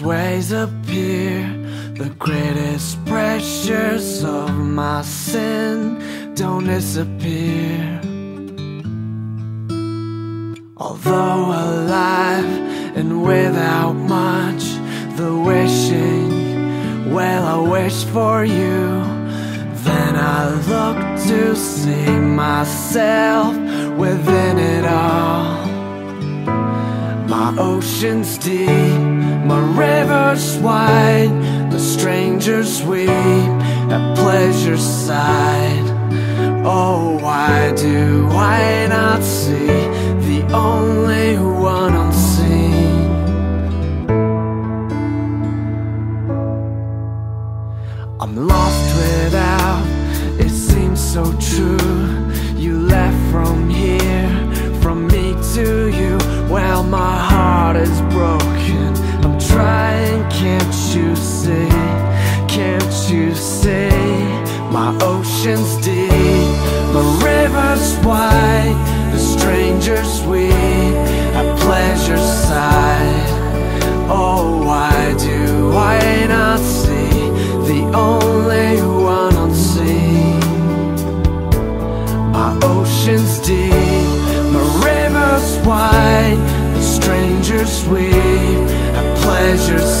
disappear. The greatest pressures of my sin don't disappear. Although alive and without much, the wishing, well, I wish for you. Then I look to see myself within it all. Ocean's deep, my river's wide, the strangers weep at pleasure's side. Oh, why do I not see the only deep, my river's wide. The strangers weep at pleasure's side. Oh, why do I not see the only one unseen? My ocean's deep, my river's wide. The strangers weep at pleasure's